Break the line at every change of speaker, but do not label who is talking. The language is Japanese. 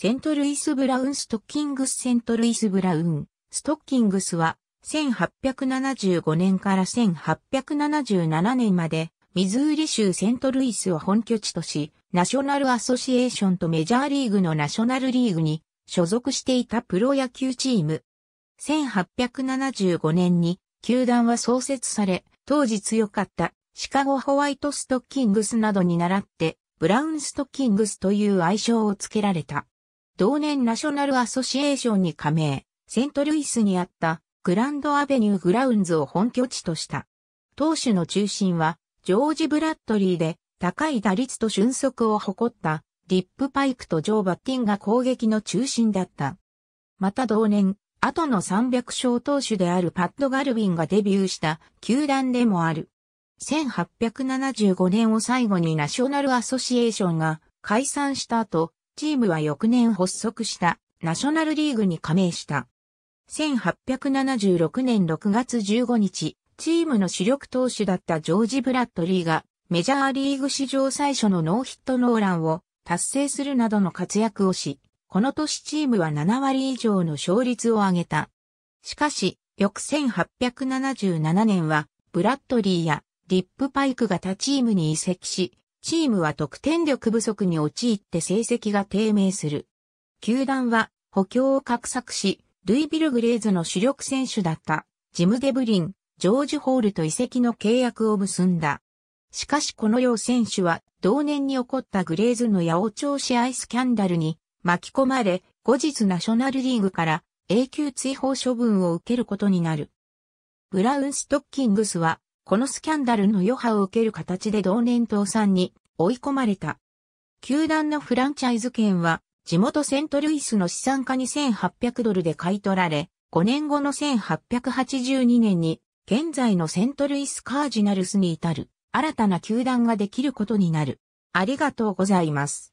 セントルイス・ブラウン・ストッキングス・セントルイス・ブラウン、ストッキングスは、1875年から1877年まで、ミズーリ州セントルイスを本拠地とし、ナショナルアソシエーションとメジャーリーグのナショナルリーグに所属していたプロ野球チーム。1875年に球団は創設され、当時強かったシカゴホワイトストッキングスなどに倣って、ブラウンストッキングスという愛称を付けられた。同年ナショナルアソシエーションに加盟、セントルイスにあったグランドアベニューグラウンズを本拠地とした。投手の中心は、ジョージ・ブラッドリーで、高い打率と俊足を誇ったディップパイクとジョー・バッティンが攻撃の中心だった。また同年、後の300勝投手であるパッド・ガルビンがデビューした球団でもある。1875年を最後にナショナルアソシエーションが解散した後、チームは翌年発足したナショナルリーグに加盟した。1876年6月15日、チームの主力投手だったジョージ・ブラッドリーがメジャーリーグ史上最初のノーヒットノーランを達成するなどの活躍をし、この年チームは7割以上の勝率を上げた。しかし、翌1877年は、ブラッドリーやディップパイクが他チームに移籍し、チームは得点力不足に陥って成績が低迷する。球団は補強を画策し、ルイビル・グレーズの主力選手だったジム・デブリン、ジョージ・ホールと移籍の契約を結んだ。しかしこの両選手は同年に起こったグレーズの八百長試合スキャンダルに巻き込まれ、後日ナショナルリーグから永久追放処分を受けることになる。ブラウンストッキングスはこのスキャンダルの余波を受ける形で同年倒産に追い込まれた。球団のフランチャイズ権は地元セントルイスの資産家に1800ドルで買い取られ、5年後の1882年に、現在のセントルイスカージナルスに至る、新たな球団ができることになる。ありがとうございます。